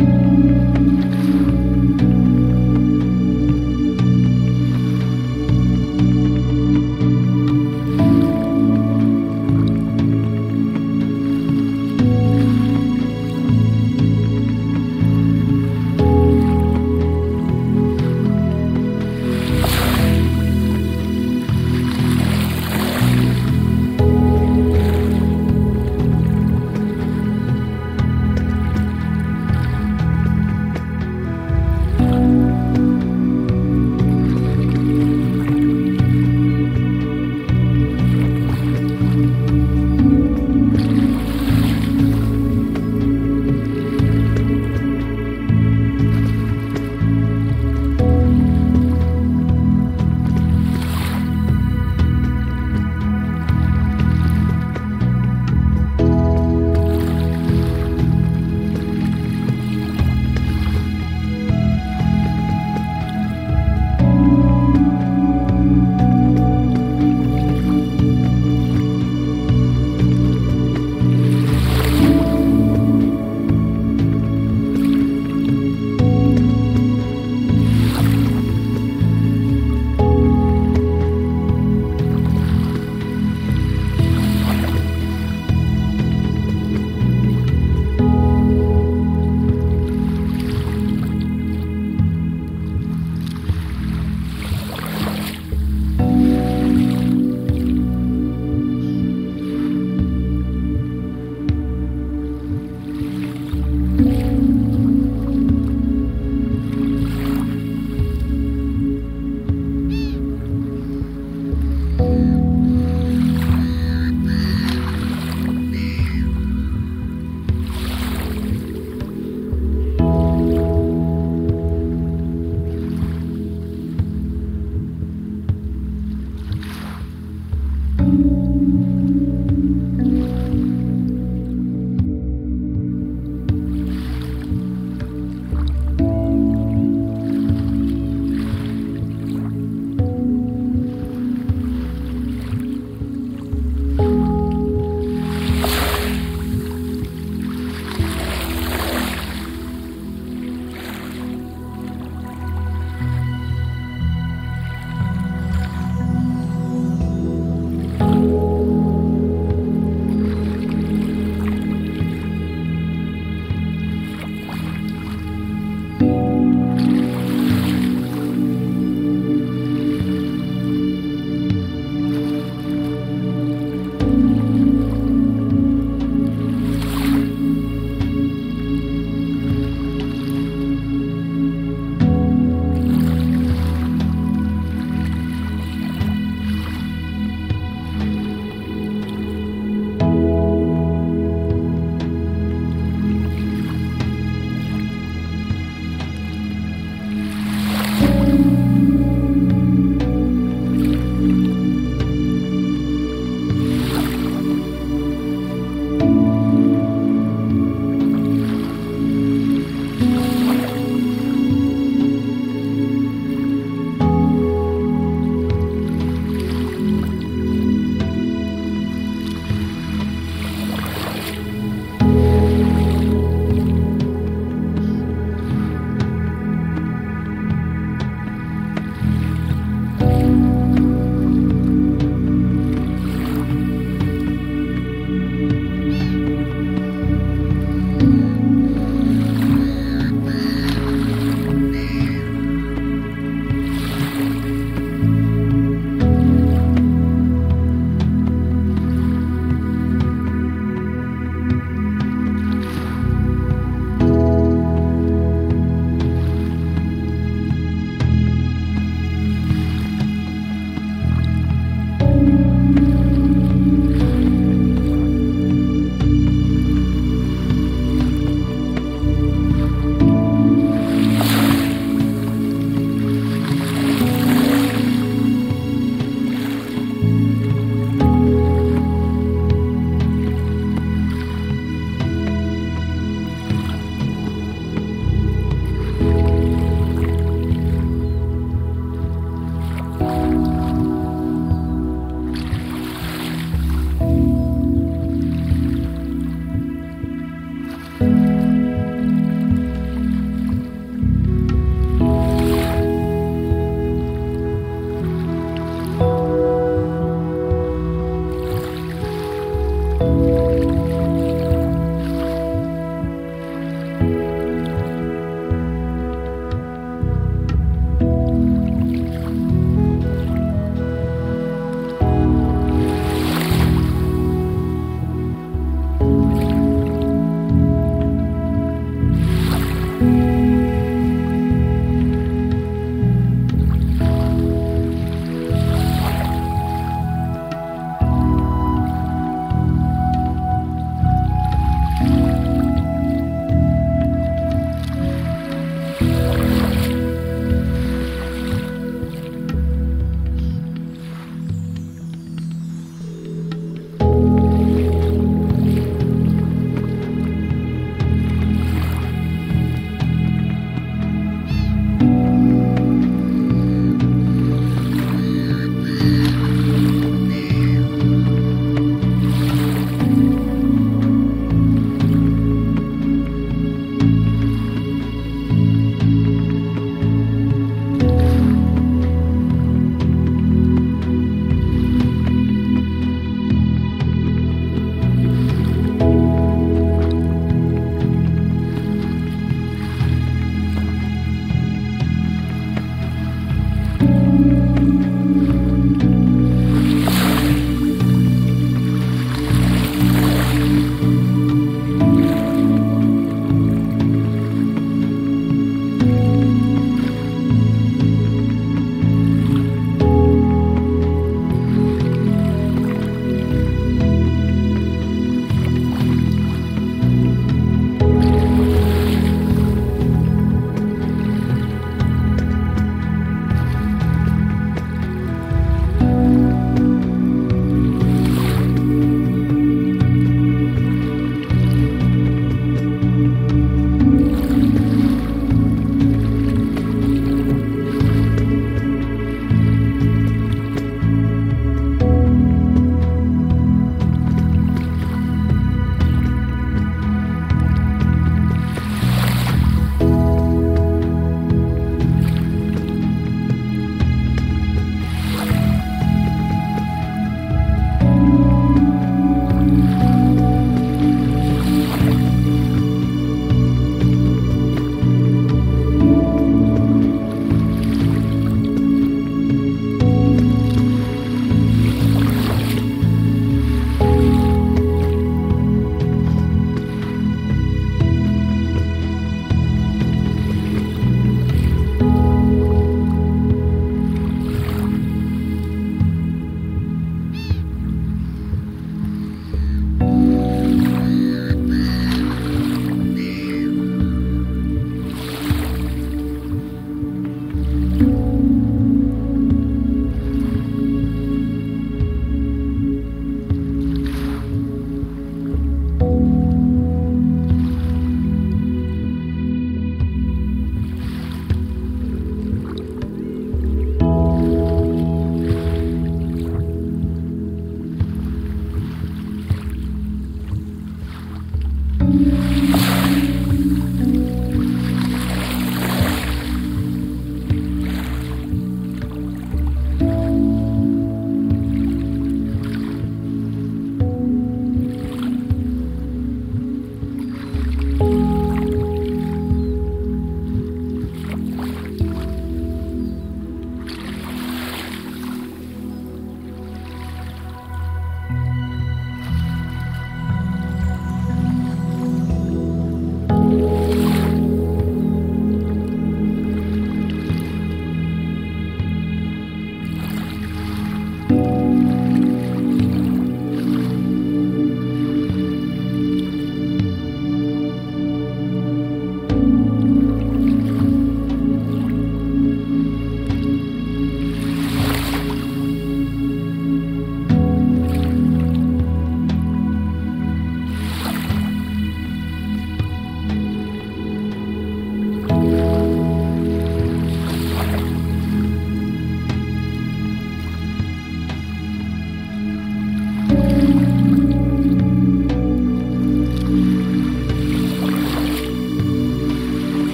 うん。